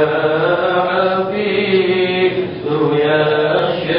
يا حفيظ يا شفيع